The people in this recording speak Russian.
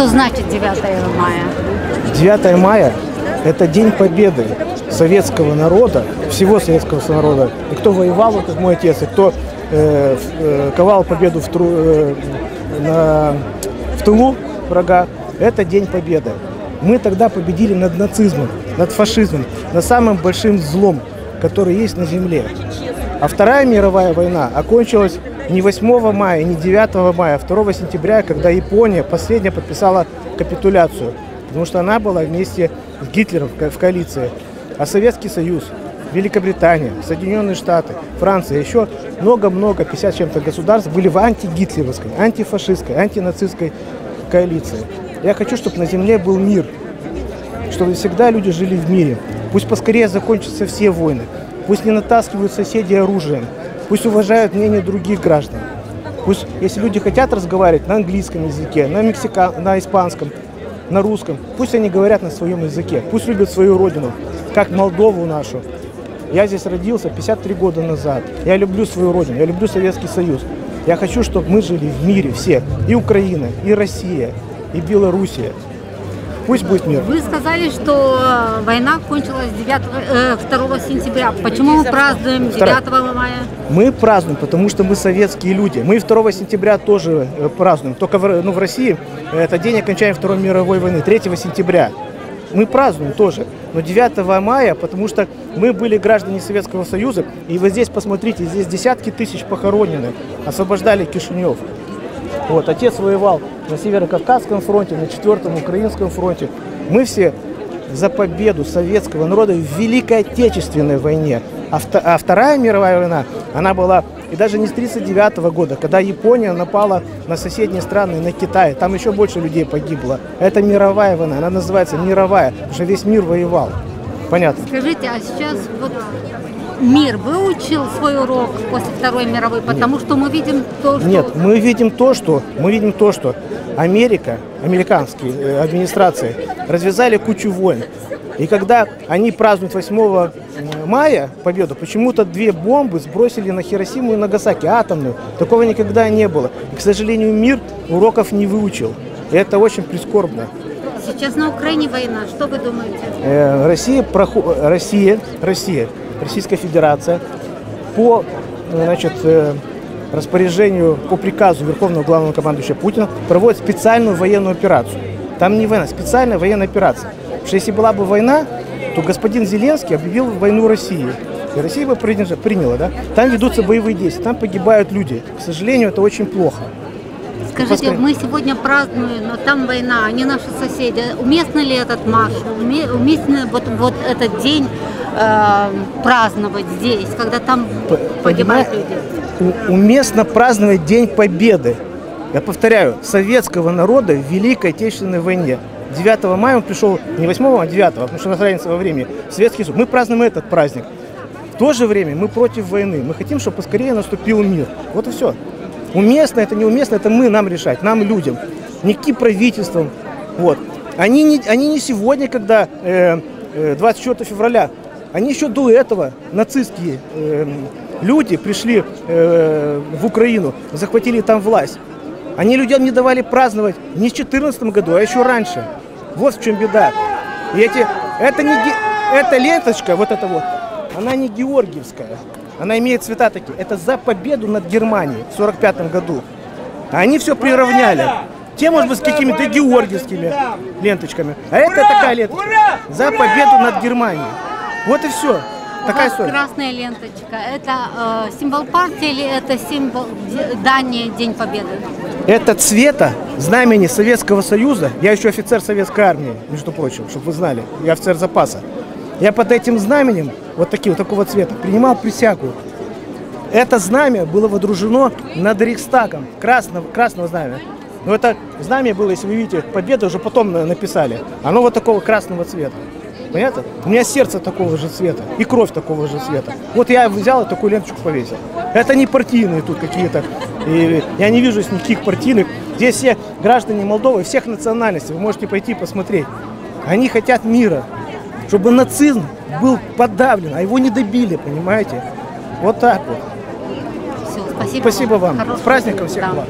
Что значит 9 мая? 9 мая – это День Победы советского народа, всего советского народа. И кто воевал, вот как мой отец, и кто э, э, ковал победу в, тру, э, на, в тылу врага, это День Победы. Мы тогда победили над нацизмом, над фашизмом, над самым большим злом, который есть на земле. А Вторая мировая война окончилась не 8 мая, не 9 мая, а 2 сентября, когда Япония последняя подписала капитуляцию. Потому что она была вместе с Гитлером в коалиции. А Советский Союз, Великобритания, Соединенные Штаты, Франция, еще много-много, 50 чем-то государств были в антигитлеровской, антифашистской, антинацистской коалиции. Я хочу, чтобы на земле был мир, чтобы всегда люди жили в мире. Пусть поскорее закончатся все войны. Пусть не натаскивают соседей оружием. Пусть уважают мнение других граждан. Пусть, если люди хотят разговаривать на английском языке, на, мексика... на испанском, на русском, пусть они говорят на своем языке. Пусть любят свою родину, как Молдову нашу. Я здесь родился 53 года назад. Я люблю свою родину, я люблю Советский Союз. Я хочу, чтобы мы жили в мире все. И Украина, и Россия, и Белоруссия. Пусть будет мир. Вы сказали, что э, война кончилась 9, э, 2 сентября. Почему мы празднуем 9 мая? Мы празднуем, потому что мы советские люди. Мы 2 сентября тоже э, празднуем. Только в, ну, в России это день окончания Второй мировой войны, 3 сентября. Мы празднуем тоже. Но 9 мая, потому что мы были граждане Советского Союза. И вот здесь, посмотрите, здесь десятки тысяч похоронены. Освобождали Кишинев. Вот, отец воевал на Северо-Кавказском фронте, на Четвертом Украинском фронте. Мы все за победу советского народа в Великой Отечественной войне. А, а Вторая мировая война, она была и даже не с 1939 года, когда Япония напала на соседние страны, на Китай. Там еще больше людей погибло. Это мировая война, она называется мировая, потому что весь мир воевал. Понятно. Скажите, а сейчас вот мир выучил свой урок после Второй мировой, потому Нет. что мы видим то, что... Нет, мы видим то, что мы видим то, что Америка, американские э, администрации развязали кучу войн. И когда они празднуют 8 мая победу, почему-то две бомбы сбросили на Хиросиму и Нагасаки, атомную. Такого никогда не было. И, к сожалению, мир уроков не выучил. И это очень прискорбно. Сейчас на Украине война. Что вы думаете? Э, Россия. Россия, Россия, Российская Федерация по значит, э, распоряжению, по приказу Верховного Главного Командующего Путина проводит специальную военную операцию. Там не война, специальная военная операция. Потому что если была бы война, то господин Зеленский объявил войну России. И Россия бы приняла, да? Там ведутся боевые действия, там погибают люди. К сожалению, это очень плохо. Скажите, мы сегодня празднуем, но там война, они наши соседи. Уместно ли этот марш? Уме- Уместно вот, вот этот день э, праздновать здесь, когда там погибают люди? уместно праздновать День Победы. Я повторяю, советского народа в Великой Отечественной войне. 9 мая он пришел не 8, а 9, потому что у нас разница во времени. Советский Союз. Мы празднуем этот праздник. В то же время мы против войны. Мы хотим, чтобы поскорее наступил мир. Вот и все. Уместно это, неуместно, это мы нам решать, нам, людям. Никаким правительством. Вот. Они не, они не сегодня, когда э, э, 24 февраля, они еще до этого, нацистские э, люди пришли э, в Украину, захватили там власть. Они людям не давали праздновать не в 2014 году, а еще раньше. Вот в чем беда. И эти, это не эта ленточка, вот эта вот, она не георгиевская. Она имеет цвета такие. Это за победу над Германией в 45 году. А они все приравняли. Те, может быть, с какими-то георгиевскими ленточками. А это такая ленточка. За победу над Германией. Вот и все. У Такая вас история. красная ленточка. Это э, символ партии или это символ Дания День Победы? Это цвета знамени Советского Союза. Я еще офицер Советской армии, между прочим, чтобы вы знали. Я офицер запаса. Я под этим знаменем, вот таким, вот такого цвета, принимал присягу. Это знамя было водружено над Рейхстагом, красного, красного знамя. Но это знамя было, если вы видите, победа уже потом на- написали. Оно вот такого красного цвета. Понятно? У меня сердце такого же цвета и кровь такого же цвета. Вот я взял и такую ленточку повесил. Это не партийные тут какие-то. И я не вижу здесь никаких партийных. Здесь все граждане Молдовы, всех национальностей. Вы можете пойти посмотреть. Они хотят мира. Чтобы нацизм был подавлен, а его не добили, понимаете? Вот так вот. Все, спасибо. Спасибо вам. С Хорошего праздником всех Да. благ.